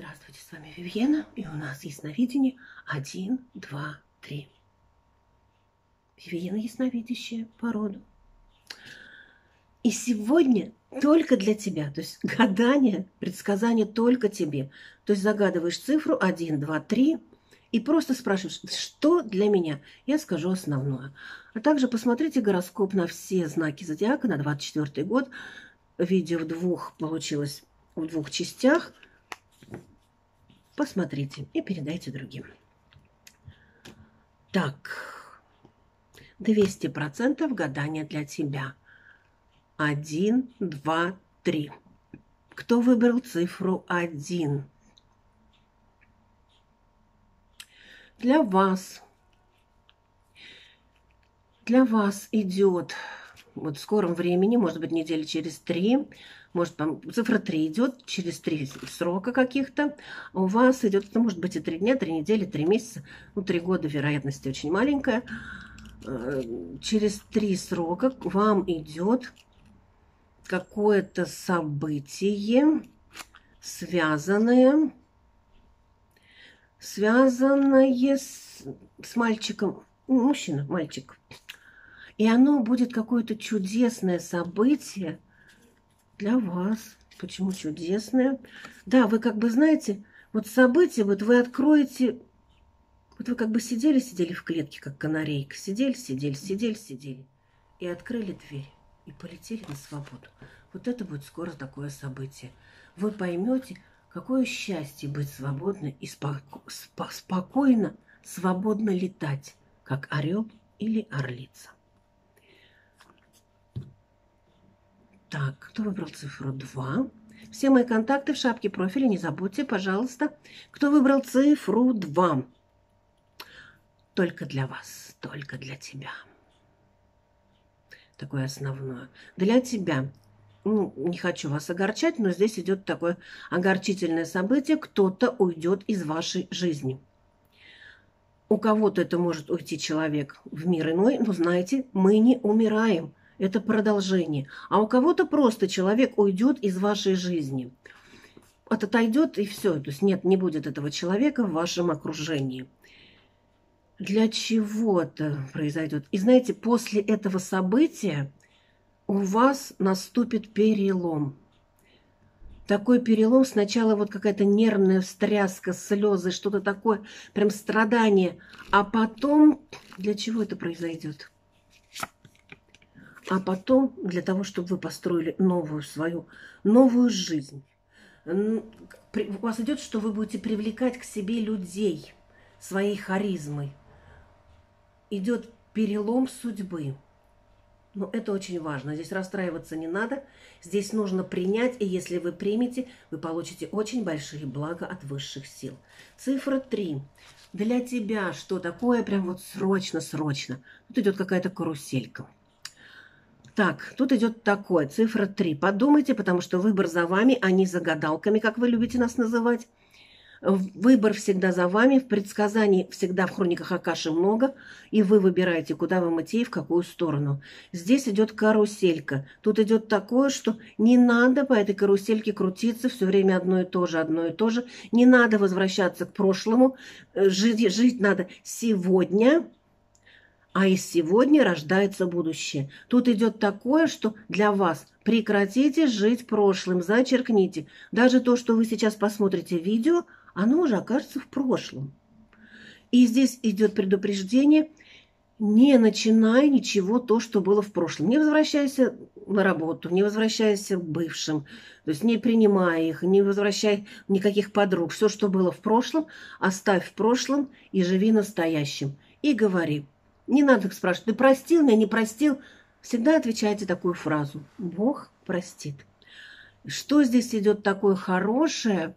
Здравствуйте, с вами Вивьена, и у нас ясновидение 1, 2, 3. Вивьена ясновидящая по роду. И сегодня только для тебя, то есть гадание, предсказание только тебе. То есть загадываешь цифру 1, 2, 3 и просто спрашиваешь, что для меня? Я скажу основное. А также посмотрите гороскоп на все знаки зодиака на 24 год. Видео в двух получилось в двух частях – Посмотрите и передайте другим. Так, 200% гадания для тебя. Один, два, три. Кто выбрал цифру один? Для вас. Для вас идет вот в скором времени, может быть, недели через три, может, там цифра 3 идет через 3 срока каких-то, у вас идет, это может быть и 3 дня, 3 недели, 3 месяца, ну, 3 года вероятность очень маленькая. Э, через 3 срока вам идет какое-то событие, связанное, связанное с, с мальчиком, мужчина, мальчик. И оно будет какое-то чудесное событие, для вас. Почему чудесное? Да, вы как бы знаете, вот событие, вот вы откроете, вот вы как бы сидели, сидели в клетке, как канарейка, сидели, сидели, сидели, сидели, и открыли дверь, и полетели на свободу. Вот это будет скоро такое событие. Вы поймете, какое счастье быть свободной и споко спокойно, свободно летать, как орел или орлица. Так, кто выбрал цифру 2? Все мои контакты в шапке профиля, не забудьте, пожалуйста. Кто выбрал цифру 2? Только для вас, только для тебя. Такое основное. Для тебя. Ну, не хочу вас огорчать, но здесь идет такое огорчительное событие. Кто-то уйдет из вашей жизни. У кого-то это может уйти человек в мир иной, но знаете, мы не умираем это продолжение. А у кого-то просто человек уйдет из вашей жизни. Вот отойдет и все. То есть нет, не будет этого человека в вашем окружении. Для чего это произойдет? И знаете, после этого события у вас наступит перелом. Такой перелом, сначала вот какая-то нервная встряска, слезы, что-то такое, прям страдание. А потом для чего это произойдет? А потом для того, чтобы вы построили новую свою, новую жизнь. У вас идет, что вы будете привлекать к себе людей своей харизмой. Идет перелом судьбы. Но это очень важно. Здесь расстраиваться не надо. Здесь нужно принять, и если вы примете, вы получите очень большие блага от высших сил. Цифра 3. Для тебя что такое прям вот срочно-срочно? Тут идет какая-то каруселька. Так, тут идет такое, цифра 3. Подумайте, потому что выбор за вами, а не за гадалками, как вы любите нас называть. Выбор всегда за вами, в предсказании всегда в хрониках Акаши много, и вы выбираете, куда вам идти и в какую сторону. Здесь идет каруселька. Тут идет такое, что не надо по этой карусельке крутиться все время одно и то же, одно и то же. Не надо возвращаться к прошлому. Э, жить, жить надо сегодня, а из сегодня рождается будущее. Тут идет такое, что для вас прекратите жить прошлым, зачеркните. Даже то, что вы сейчас посмотрите видео, оно уже окажется в прошлом. И здесь идет предупреждение, не начинай ничего то, что было в прошлом. Не возвращайся на работу, не возвращайся к бывшим, то есть не принимай их, не возвращай никаких подруг. Все, что было в прошлом, оставь в прошлом и живи настоящим. И говори, не надо спрашивать, ты простил меня, не простил. Всегда отвечайте такую фразу. Бог простит. Что здесь идет такое хорошее?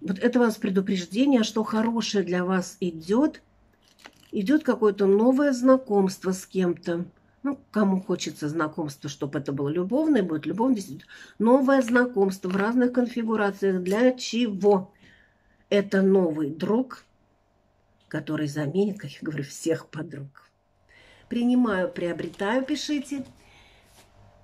Вот это вас предупреждение, что хорошее для вас идет. Идет какое-то новое знакомство с кем-то. Ну, кому хочется знакомство, чтобы это было любовное, будет любовное. Новое знакомство в разных конфигурациях. Для чего? Это новый друг, который заменит, как я говорю, всех подруг. Принимаю, приобретаю, пишите.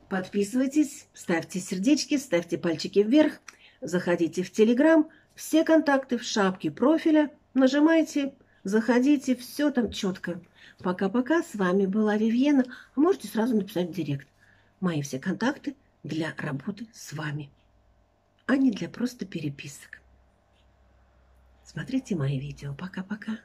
Подписывайтесь, ставьте сердечки, ставьте пальчики вверх. Заходите в Телеграм. Все контакты в шапке профиля. Нажимайте, заходите, все там четко. Пока-пока, с вами была Вивьена. Можете сразу написать в директ. Мои все контакты для работы с вами, а не для просто переписок. Смотрите мои видео. Пока-пока.